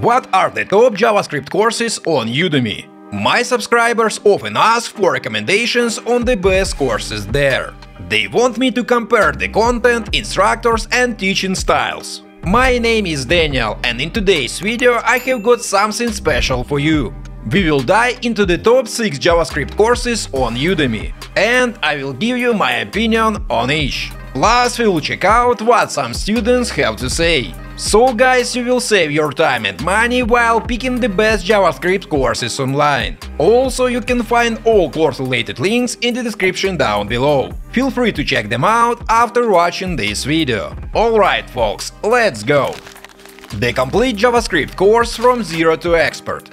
What are the top JavaScript courses on Udemy? My subscribers often ask for recommendations on the best courses there. They want me to compare the content, instructors and teaching styles. My name is Daniel and in today's video I have got something special for you. We will dive into the top 6 JavaScript courses on Udemy, and I will give you my opinion on each. Plus we will check out what some students have to say. So guys, you will save your time and money while picking the best JavaScript courses online. Also, you can find all course-related links in the description down below. Feel free to check them out after watching this video. Alright folks, let's go! The complete JavaScript course from Zero to Expert.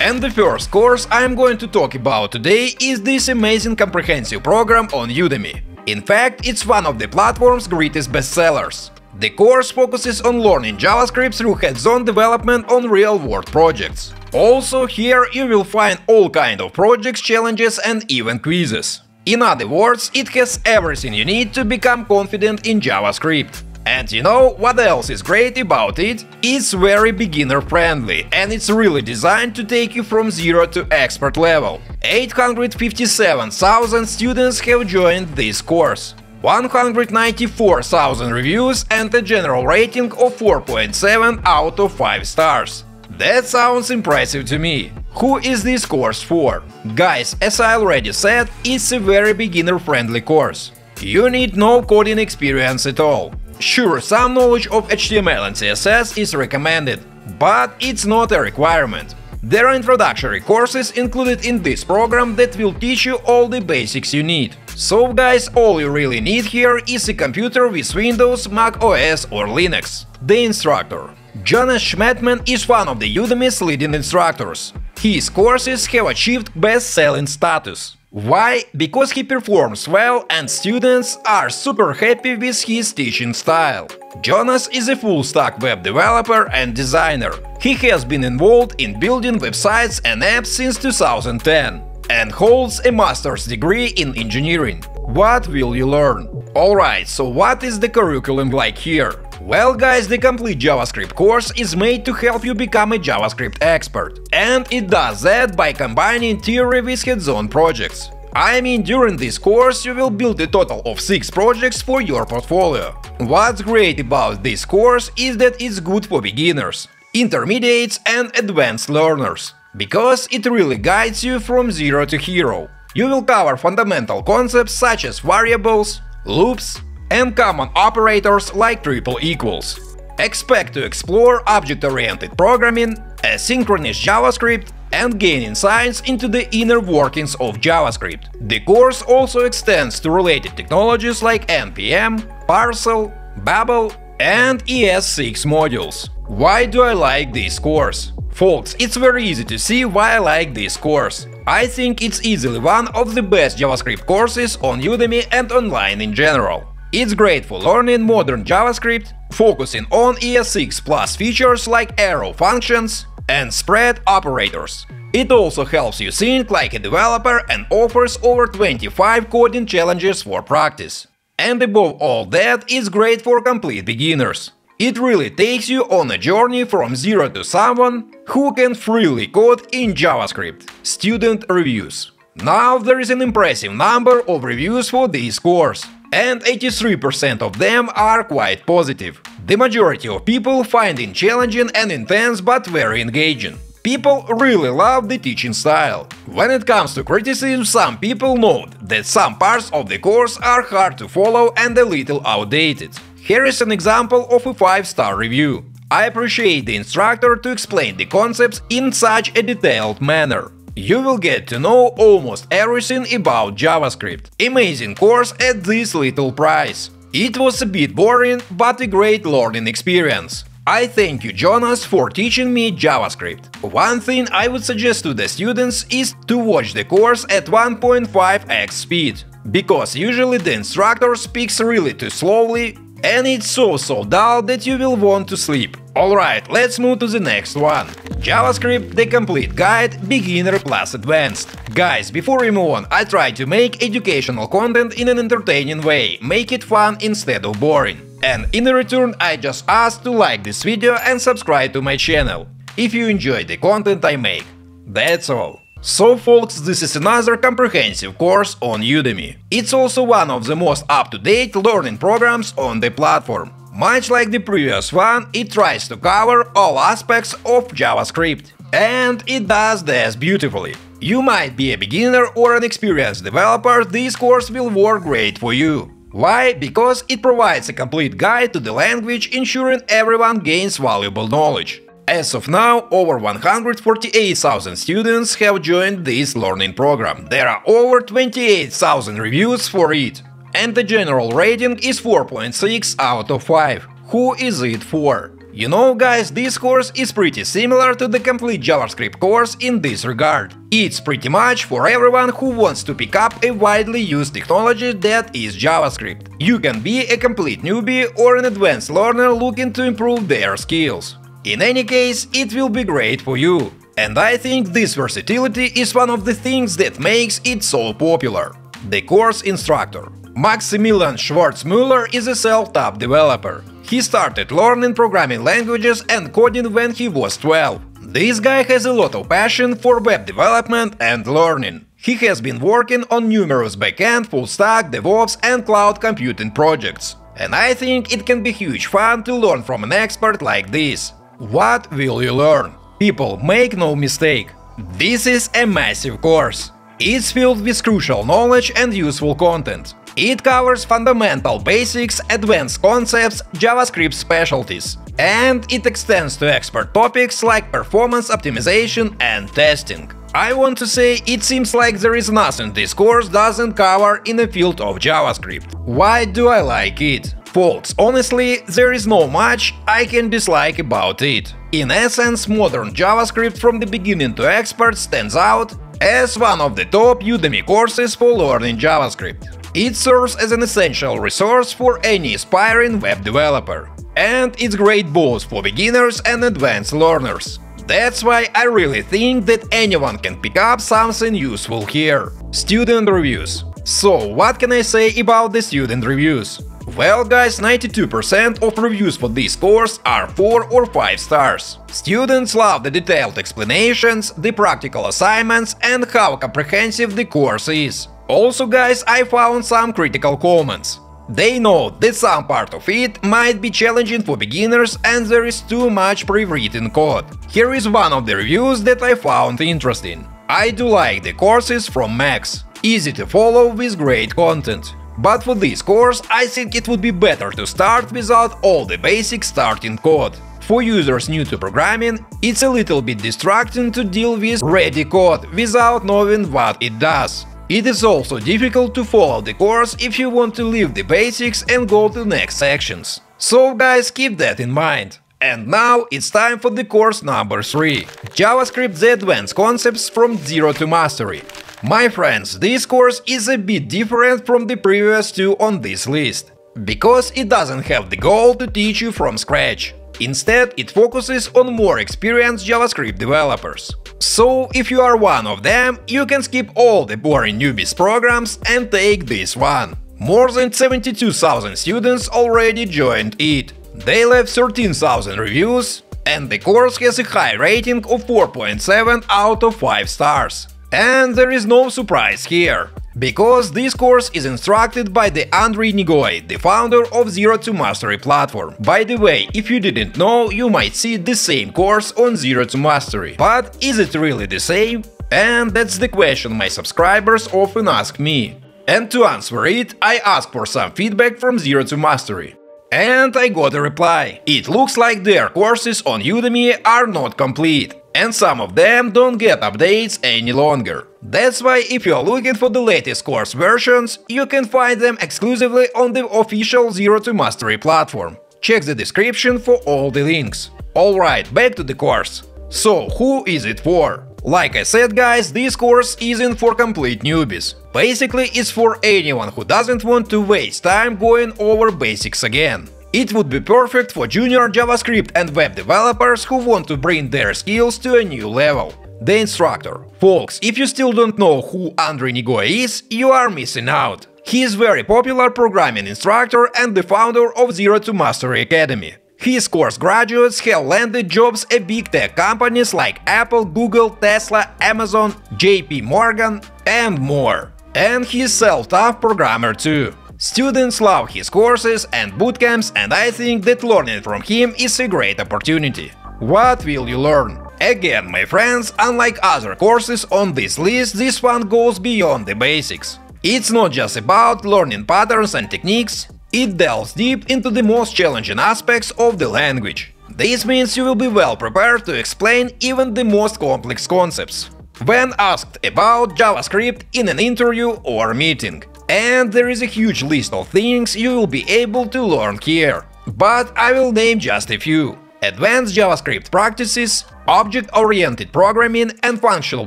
And the first course I'm going to talk about today is this amazing comprehensive program on Udemy. In fact, it's one of the platform's greatest bestsellers. The course focuses on learning JavaScript through hands-on development on real-world projects. Also, here you will find all kind of projects, challenges and even quizzes. In other words, it has everything you need to become confident in JavaScript. And you know what else is great about it? It's very beginner friendly and it's really designed to take you from zero to expert level. 857,000 students have joined this course. 194,000 reviews and a general rating of 4.7 out of 5 stars. That sounds impressive to me. Who is this course for? Guys, as I already said, it's a very beginner-friendly course. You need no coding experience at all. Sure, some knowledge of HTML and CSS is recommended, but it's not a requirement. There are introductory courses included in this program that will teach you all the basics you need. So guys, all you really need here is a computer with Windows, Mac OS or Linux. The instructor. Jonas Schmedtmann is one of the Udemy's leading instructors. His courses have achieved best-selling status. Why? Because he performs well and students are super happy with his teaching style. Jonas is a full-stack web developer and designer. He has been involved in building websites and apps since 2010 and holds a master's degree in engineering. What will you learn? Alright, so what is the curriculum like here? Well guys, the complete JavaScript course is made to help you become a JavaScript expert. And it does that by combining theory with hands-on projects. I mean, during this course you will build a total of 6 projects for your portfolio. What's great about this course is that it's good for beginners, intermediates and advanced learners because it really guides you from zero to hero. You will cover fundamental concepts such as variables, loops, and common operators like triple equals. Expect to explore object-oriented programming, asynchronous JavaScript, and gain insights into the inner workings of JavaScript. The course also extends to related technologies like NPM, Parcel, Babel, and ES6 modules. Why do I like this course? Folks, it's very easy to see why I like this course. I think it's easily one of the best JavaScript courses on Udemy and online in general. It's great for learning modern JavaScript, focusing on ES6 Plus features like arrow functions and spread operators. It also helps you think like a developer and offers over 25 coding challenges for practice. And above all that, it's great for complete beginners. It really takes you on a journey from zero to someone who can freely code in JavaScript. Student reviews. Now there is an impressive number of reviews for this course, and 83% of them are quite positive. The majority of people find it challenging and intense but very engaging. People really love the teaching style. When it comes to criticism, some people note that some parts of the course are hard to follow and a little outdated. Here is an example of a 5-star review. I appreciate the instructor to explain the concepts in such a detailed manner. You will get to know almost everything about JavaScript. Amazing course at this little price. It was a bit boring, but a great learning experience. I thank you, Jonas, for teaching me JavaScript. One thing I would suggest to the students is to watch the course at 1.5x speed, because usually the instructor speaks really too slowly and it's so so dull that you will want to sleep. Alright, let's move to the next one. JavaScript The Complete Guide Beginner plus Advanced. Guys, before we move on, I try to make educational content in an entertaining way, make it fun instead of boring. And in return, I just ask to like this video and subscribe to my channel. if you enjoy the content I make. That's all. So folks, this is another comprehensive course on Udemy. It's also one of the most up-to-date learning programs on the platform. Much like the previous one, it tries to cover all aspects of JavaScript. And it does this beautifully. You might be a beginner or an experienced developer, this course will work great for you. Why? Because it provides a complete guide to the language, ensuring everyone gains valuable knowledge. As of now, over 148,000 students have joined this learning program. There are over 28,000 reviews for it. And the general rating is 4.6 out of 5. Who is it for? You know guys, this course is pretty similar to the complete JavaScript course in this regard. It's pretty much for everyone who wants to pick up a widely used technology that is JavaScript. You can be a complete newbie or an advanced learner looking to improve their skills. In any case, it will be great for you. And I think this versatility is one of the things that makes it so popular. The course instructor. Maximilian Schwarzmüller is a self-taught developer. He started learning programming languages and coding when he was 12. This guy has a lot of passion for web development and learning. He has been working on numerous backend, full-stack, DevOps and cloud computing projects. And I think it can be huge fun to learn from an expert like this. What will you learn? People, make no mistake, this is a massive course. It's filled with crucial knowledge and useful content. It covers fundamental basics, advanced concepts, JavaScript specialties. And it extends to expert topics like performance optimization and testing. I want to say it seems like there is nothing this course doesn't cover in the field of JavaScript. Why do I like it? Folks, honestly, there is no much I can dislike about it. In essence, modern JavaScript from the beginning to expert stands out as one of the top Udemy courses for learning JavaScript. It serves as an essential resource for any aspiring web developer. And it's great both for beginners and advanced learners. That's why I really think that anyone can pick up something useful here. Student reviews. So, what can I say about the student reviews? Well guys, 92% of reviews for this course are 4 or 5 stars. Students love the detailed explanations, the practical assignments and how comprehensive the course is. Also guys, I found some critical comments. They know that some part of it might be challenging for beginners and there is too much pre-written code. Here is one of the reviews that I found interesting. I do like the courses from Max. Easy to follow with great content. But for this course, I think it would be better to start without all the basic starting code. For users new to programming, it's a little bit distracting to deal with ready code without knowing what it does. It is also difficult to follow the course if you want to leave the basics and go to next sections. So guys, keep that in mind. And now it's time for the course number 3 JavaScript The Advanced Concepts from Zero to Mastery. My friends, this course is a bit different from the previous two on this list, because it doesn't have the goal to teach you from scratch. Instead, it focuses on more experienced JavaScript developers. So, if you are one of them, you can skip all the boring newbies programs and take this one. More than 72,000 students already joined it. They left 13,000 reviews, and the course has a high rating of 4.7 out of 5 stars. And there is no surprise here, because this course is instructed by the Andrei Neagoie, the founder of Zero to Mastery platform. By the way, if you didn't know, you might see the same course on Zero to Mastery. But is it really the same? And that's the question my subscribers often ask me. And to answer it, I asked for some feedback from Zero to Mastery. And I got a reply. It looks like their courses on Udemy are not complete and some of them don't get updates any longer. That's why if you're looking for the latest course versions, you can find them exclusively on the official Zero to Mastery platform. Check the description for all the links. Alright, back to the course. So, who is it for? Like I said guys, this course isn't for complete newbies. Basically, it's for anyone who doesn't want to waste time going over basics again. It would be perfect for junior JavaScript and web developers who want to bring their skills to a new level. The instructor. Folks, if you still don't know who Andrei Neagoie is, you are missing out. He is very popular programming instructor and the founder of Zero to Mastery Academy. His course graduates have landed jobs at big tech companies like Apple, Google, Tesla, Amazon, JP Morgan, and more. And he's self-taught programmer too. Students love his courses and bootcamps and I think that learning from him is a great opportunity. What will you learn? Again, my friends, unlike other courses on this list, this one goes beyond the basics. It's not just about learning patterns and techniques, it delves deep into the most challenging aspects of the language. This means you will be well prepared to explain even the most complex concepts. When asked about JavaScript in an interview or meeting. And there is a huge list of things you will be able to learn here. But I will name just a few. Advanced JavaScript practices, object-oriented programming and functional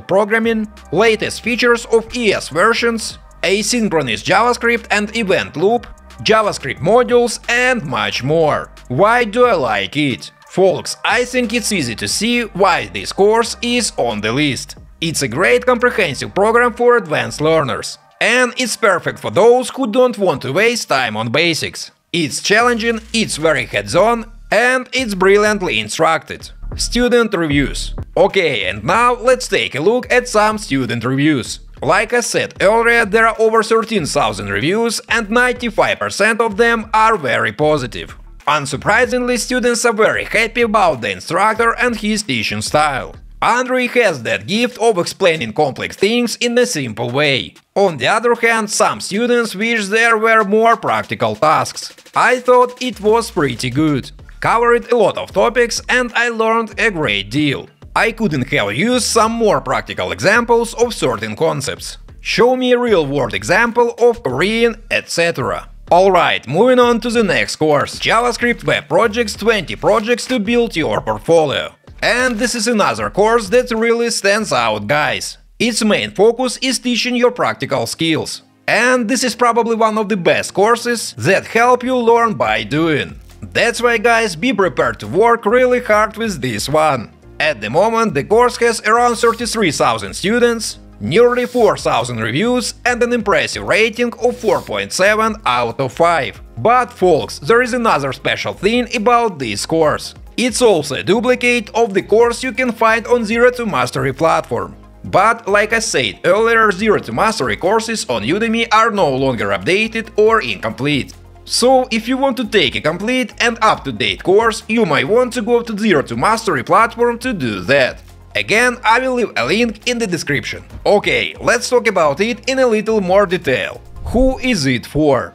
programming, latest features of ES versions, asynchronous JavaScript and event loop, JavaScript modules and much more. Why do I like it? Folks, I think it's easy to see why this course is on the list. It's a great comprehensive program for advanced learners. And it's perfect for those who don't want to waste time on basics. It's challenging, it's very hands-on, and it's brilliantly instructed. Student reviews. Okay, and now let's take a look at some student reviews. Like I said earlier, there are over 13,000 reviews and 95% of them are very positive. Unsurprisingly, students are very happy about the instructor and his teaching style. Andrei has that gift of explaining complex things in a simple way. On the other hand, some students wish there were more practical tasks. I thought it was pretty good. Covered a lot of topics and I learned a great deal. I couldn't have used some more practical examples of certain concepts. Show me a real-world example of currying, etc. Alright, moving on to the next course. JavaScript Web Projects 20 projects to build your portfolio. And this is another course that really stands out, guys. Its main focus is teaching your practical skills. And this is probably one of the best courses that help you learn by doing. That's why guys, be prepared to work really hard with this one. At the moment, the course has around 33,000 students, nearly 4,000 reviews and an impressive rating of 4.7 out of 5. But folks, there is another special thing about this course. It's also a duplicate of the course you can find on Zero to Mastery platform. But, like I said earlier, Zero to Mastery courses on Udemy are no longer updated or incomplete. So, if you want to take a complete and up-to-date course, you might want to go to Zero to Mastery platform to do that. Again, I will leave a link in the description. Okay, let's talk about it in a little more detail. Who is it for?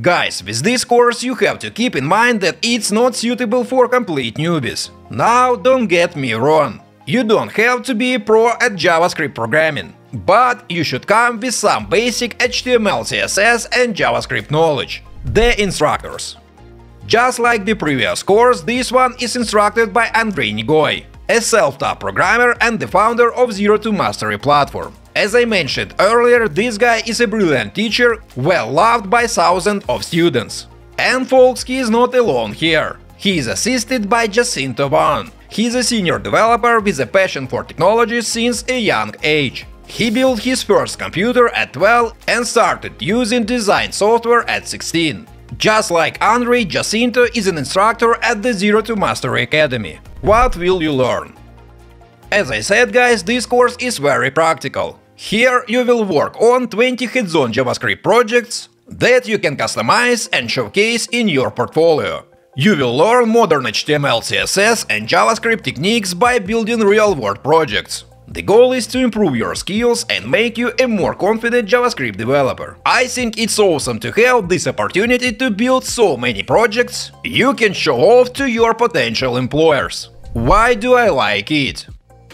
Guys, with this course you have to keep in mind that it's not suitable for complete newbies. Now, don't get me wrong. You don't have to be a pro at JavaScript programming. But you should come with some basic HTML, CSS and JavaScript knowledge the instructors. Just like the previous course, this one is instructed by Andrei Neagoie, a self-taught programmer and the founder of Zero to Mastery platform. As I mentioned earlier, this guy is a brilliant teacher, well loved by thousands of students. And folks, he is not alone here. He is assisted by Jacinto Van. He is a senior developer with a passion for technology since a young age. He built his first computer at 12 and started using design software at 16. Just like Andre, Jacinto is an instructor at the Zero to Mastery Academy. What will you learn? As I said guys, this course is very practical. Here you will work on 20 hands-on JavaScript projects that you can customize and showcase in your portfolio. You will learn modern HTML, CSS and JavaScript techniques by building real-world projects. The goal is to improve your skills and make you a more confident JavaScript developer. I think it's awesome to have this opportunity to build so many projects you can show off to your potential employers. Why do I like it?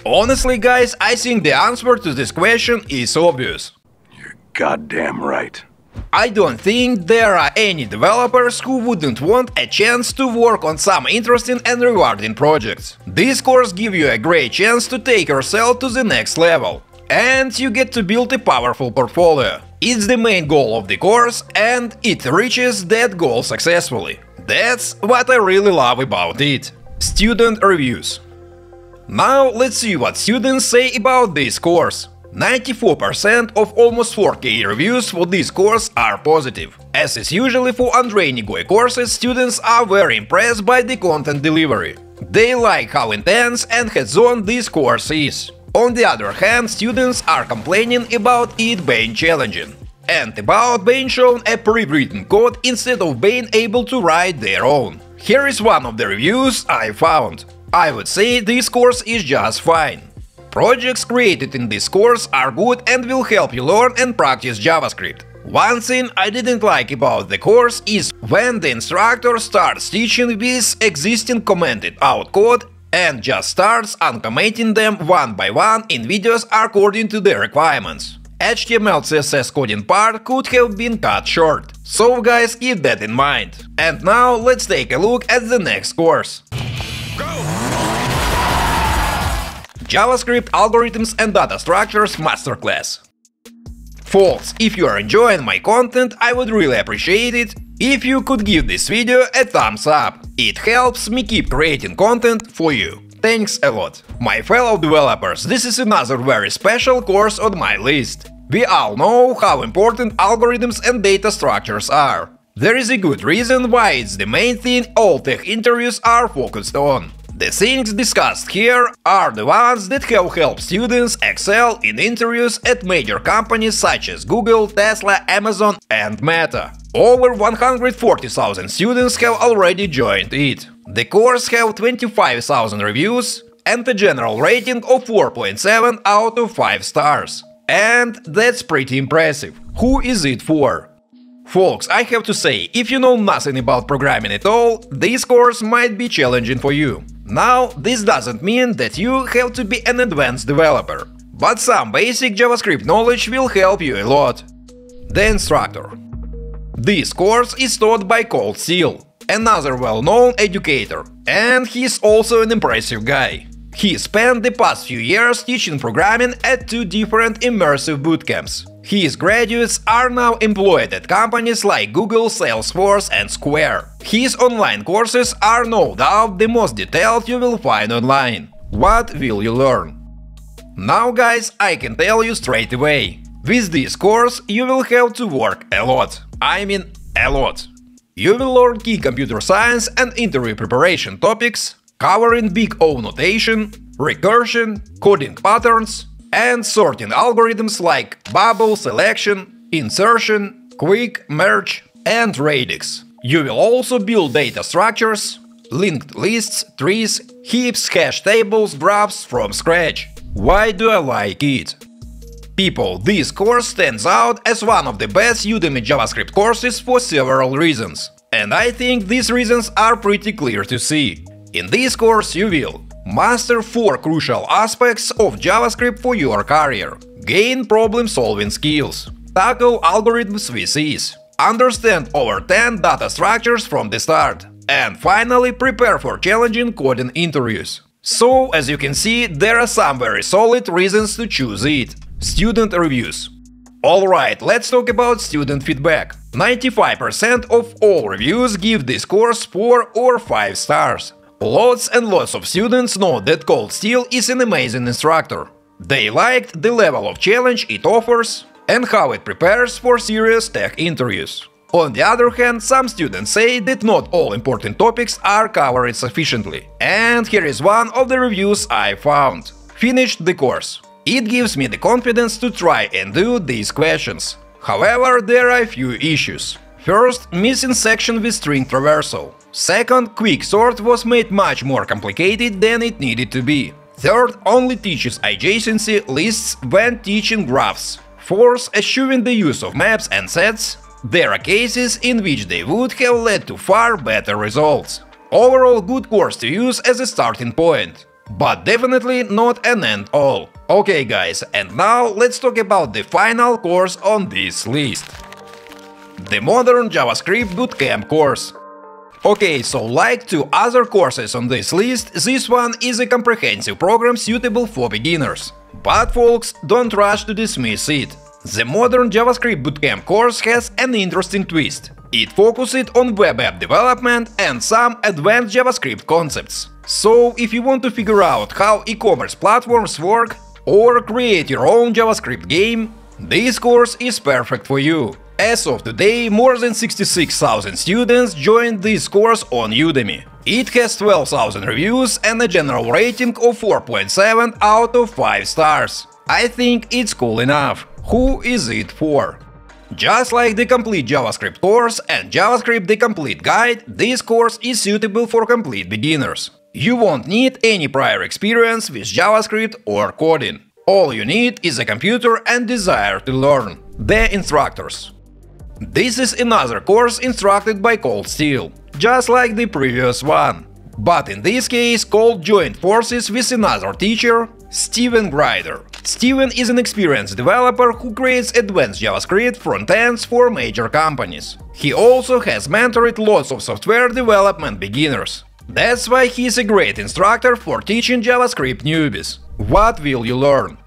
Honestly guys, I think the answer to this question is obvious. You're goddamn right. I don't think there are any developers who wouldn't want a chance to work on some interesting and rewarding projects. This course gives you a great chance to take yourself to the next level. And you get to build a powerful portfolio. It's the main goal of the course, and it reaches that goal successfully. That's what I really love about it. Student reviews. Now let's see what students say about this course. 94% of almost 4k reviews for this course are positive. As is usually for Andrei Neagoie courses, students are very impressed by the content delivery. They like how intense and hands-on this course is. On the other hand, students are complaining about it being challenging and about being shown a pre-written code instead of being able to write their own. Here is one of the reviews I found. I would say this course is just fine. Projects created in this course are good and will help you learn and practice JavaScript. One thing I didn't like about the course is when the instructor starts teaching with existing commented out code and just starts uncommenting them one by one in videos according to the requirements. HTML CSS coding part could have been cut short, so guys keep that in mind. And now let's take a look at the next course. JavaScript Algorithms and Data Structures Masterclass. Folks, if you are enjoying my content, I would really appreciate it if you could give this video a thumbs up. It helps me keep creating content for you. Thanks a lot. My fellow developers, this is another very special course on my list. We all know how important algorithms and data structures are. There is a good reason why it's the main thing all tech interviews are focused on. The things discussed here are the ones that have helped students excel in interviews at major companies such as Google, Tesla, Amazon and Meta. Over 140,000 students have already joined it. The course have 25,000 reviews and a general rating of 4.7 out of 5 stars. And that's pretty impressive. Who is it for? Folks, I have to say, if you know nothing about programming at all, this course might be challenging for you. Now, this doesn't mean that you have to be an advanced developer, but some basic JavaScript knowledge will help you a lot. The instructor. This course is taught by Colt Steele, another well-known educator, and he's also an impressive guy. He spent the past few years teaching programming at two different immersive bootcamps. His graduates are now employed at companies like Google, Salesforce and Square. His online courses are no doubt the most detailed you will find online. What will you learn? Now guys, I can tell you straight away. With this course you will have to work a lot. I mean a lot. You will learn key computer science and interview preparation topics, covering big O notation, recursion, coding patterns, and sorting algorithms like bubble selection, insertion, quick merge, and radix. You will also build data structures, linked lists, trees, heaps, hash tables, graphs from scratch. Why do I like it? People, this course stands out as one of the best Udemy JavaScript courses for several reasons. And I think these reasons are pretty clear to see. In this course you will Master 4 crucial aspects of JavaScript for your career. Gain problem-solving skills. Tackle algorithms with ease. Understand over 10 data structures from the start. And finally, prepare for challenging coding interviews. So, as you can see, there are some very solid reasons to choose it. Student reviews. Alright, let's talk about student feedback. 95% of all reviews give this course 4 or 5 stars. Lots and lots of students know that Colt Steele is an amazing instructor. They liked the level of challenge it offers and how it prepares for serious tech interviews. On the other hand, some students say that not all important topics are covered sufficiently. And here is one of the reviews I found. Finished the course. It gives me the confidence to try and do these questions. However, there are a few issues. First, missing section with string traversal. Second, quick sort was made much more complicated than it needed to be. Third, only teaches adjacency lists when teaching graphs. Fourth, assuming the use of maps and sets, there are cases in which they would have led to far better results. Overall good course to use as a starting point but definitely not an end all. Okay guys, and now let's talk about the final course on this list. The Modern JavaScript Bootcamp course. Okay, so like two other courses on this list, this one is a comprehensive program suitable for beginners. But folks, don't rush to dismiss it. The Modern JavaScript Bootcamp course has an interesting twist. It focuses on web app development and some advanced JavaScript concepts. So, if you want to figure out how e-commerce platforms work, or create your own JavaScript game, this course is perfect for you. As of today, more than 66,000 students joined this course on Udemy. It has 12,000 reviews and a general rating of 4.7 out of 5 stars. I think it's cool enough. Who is it for? Just like the complete JavaScript course and JavaScript the complete guide, this course is suitable for complete beginners. You won't need any prior experience with JavaScript or coding. All you need is a computer and desire to learn. The instructors. This is another course instructed by Colt Steele, just like the previous one. But in this case, Cold joined forces with another teacher, Stephen Grider. Stephen is an experienced developer who creates advanced JavaScript frontends for major companies. He also has mentored lots of software development beginners. That's why he's a great instructor for teaching JavaScript newbies. What will you learn?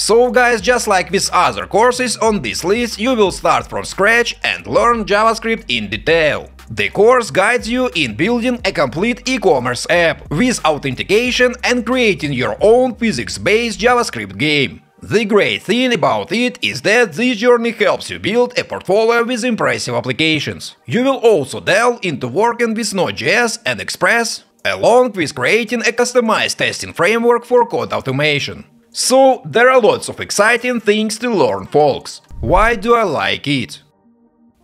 So guys, just like with other courses on this list, you will start from scratch and learn JavaScript in detail. The course guides you in building a complete e-commerce app with authentication and creating your own physics-based JavaScript game. The great thing about it is that this journey helps you build a portfolio with impressive applications. You will also delve into working with Node.js and Express, along with creating a customized testing framework for code automation. So, there are lots of exciting things to learn, folks. Why do I like it?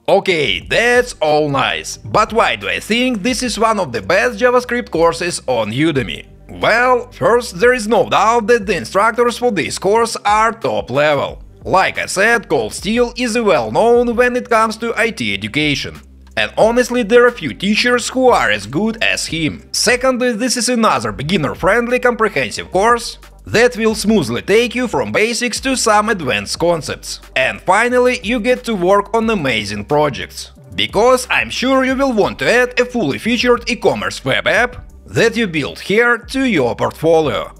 Okay, that's all nice, but why do I think this is one of the best JavaScript courses on Udemy? Well, first, there is no doubt that the instructors for this course are top level. Like I said, Colt Steele is well known when it comes to IT education. And honestly, there are few teachers who are as good as him. Secondly, this is another beginner-friendly comprehensive course, that will smoothly take you from basics to some advanced concepts. And finally, you get to work on amazing projects. Because I'm sure you will want to add a fully featured e-commerce web app that you built here to your portfolio.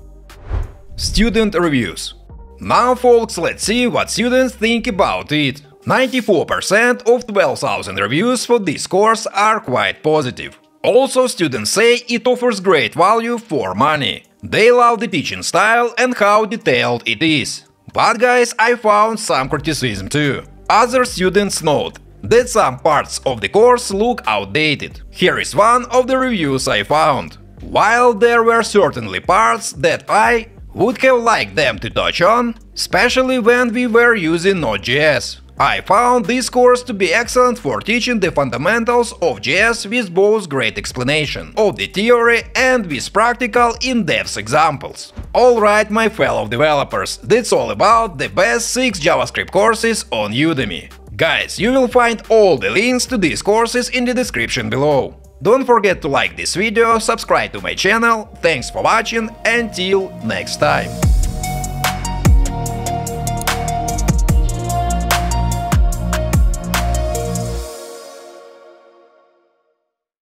Student reviews. Now folks, let's see what students think about it. 94% of 12,000 reviews for this course are quite positive. Also, students say it offers great value for money. They love the teaching style and how detailed it is. But guys, I found some criticism too. Other students note that some parts of the course look outdated. Here is one of the reviews I found. While there were certainly parts that I would have liked them to touch on, especially when we were using Node.js. I found this course to be excellent for teaching the fundamentals of JS with both great explanation of the theory and with practical in-depth examples. Alright, my fellow developers, that's all about the best 6 JavaScript courses on Udemy. Guys, you will find all the links to these courses in the description below. Don't forget to like this video, subscribe to my channel, thanks for watching, until next time.